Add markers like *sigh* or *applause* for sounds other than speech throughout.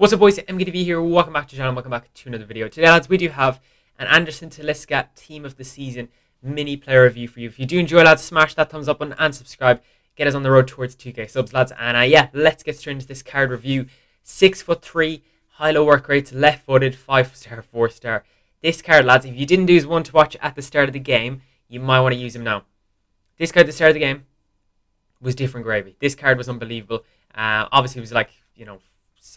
What's up boys, MKTV here, welcome back to the channel, welcome back to another video. Today lads, we do have an Anderson Talisca Team of the Season mini player review for you. If you do enjoy lads, smash that thumbs up button and subscribe. Get us on the road towards 2k subs lads. And uh, yeah, let's get straight into this card review. 6 foot 3, high-low work rates, left-footed, 5 star, 4 star. This card lads, if you didn't do his one to watch at the start of the game, you might want to use him now. This card at the start of the game was different gravy. This card was unbelievable. Uh, obviously, it was like, you know,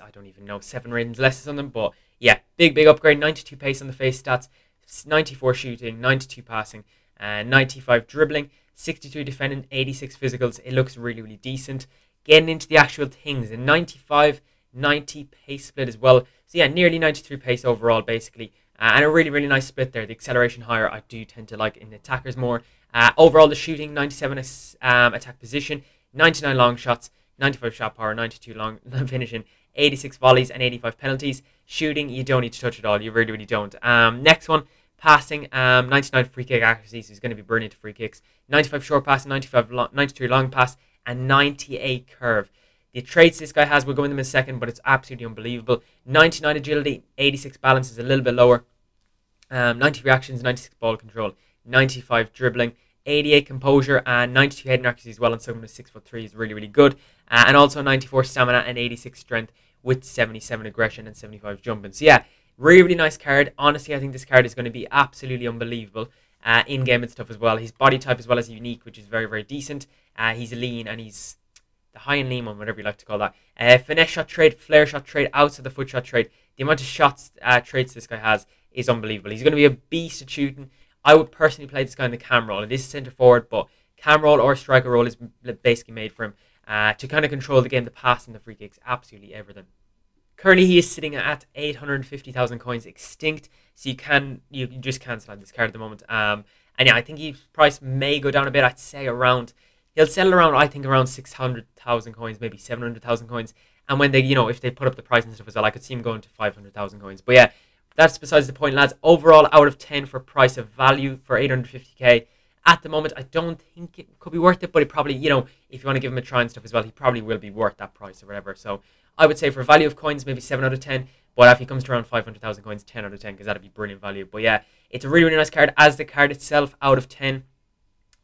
I don't even know, seven ratings less on them. But yeah, big, big upgrade. 92 pace on the face stats, 94 shooting, 92 passing, and 95 dribbling, 62 defending, 86 physicals. It looks really, really decent. Getting into the actual things, a 95 90 pace split as well. So yeah, nearly 93 pace overall, basically. Uh, and a really, really nice split there. The acceleration higher, I do tend to like in attackers more. Uh, overall, the shooting, 97 um, attack position, 99 long shots, 95 shot power, 92 long *laughs* finishing, 86 volleys and 85 penalties. Shooting, you don't need to touch it all. You really, really don't. Um, next one, passing, um, 99 free kick accuracy. So he's going to be burning to free kicks. 95 short pass, 95 long, 93 long pass, and 98 curve. The traits this guy has, we'll go into them in a second, but it's absolutely unbelievable. 99 agility, 86 balance is a little bit lower. Um, 90 reactions, 96 ball control, 95 dribbling, 88 composure and 92 head accuracy as well. And someone who's six foot three is really really good. Uh, and also 94 stamina and 86 strength with 77 aggression and 75 jumping. So yeah, really really nice card. Honestly, I think this card is going to be absolutely unbelievable. Uh, in game and stuff as well. His body type as well as unique, which is very very decent. Uh, he's lean and he's the high and lean one, whatever you like to call that. Uh, finesse shot trait, flare shot trait, outside the foot shot trait. The amount of shots uh, traits this guy has is unbelievable. He's going to be a beast at shooting. I would personally play this guy in the cam role. It is centre forward, but cam role or striker role is basically made for him uh, to kind of control the game, the pass and the free kicks, absolutely everything. Currently, he is sitting at 850,000 coins extinct, so you can you just cancel out this card at the moment. Um, and yeah, I think his price may go down a bit. I'd say around he'll settle around I think around 600,000 coins, maybe 700,000 coins. And when they, you know, if they put up the price and stuff as well, I could see him going to 500,000 coins. But yeah, that's besides the point, lads. Overall, out of 10 for price of value for 850k. At the moment, I don't think it could be worth it, but it probably, you know, if you want to give him a try and stuff as well, he probably will be worth that price or whatever. So I would say for value of coins, maybe 7 out of 10. But if he comes to around 500,000 coins, 10 out of 10, because that'd be brilliant value. But yeah, it's a really, really nice card. As the card itself, out of 10,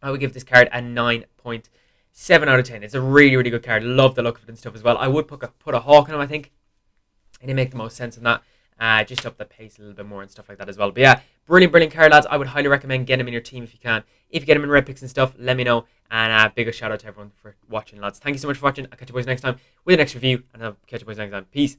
I would give this card a 9.7 out of 10. It's a really, really good card. Love the look of it and stuff as well. I would put a, put a hawk on him, I think. And it make the most sense in that uh, just up the pace a little bit more and stuff like that as well. But yeah, brilliant, brilliant card, lads. I would highly recommend getting him in your team if you can. If you get him in red picks and stuff, let me know. And uh, bigger shout out to everyone for watching, lads. Thank you so much for watching. I'll catch you boys next time with the next review, and I'll catch you boys next time. Peace.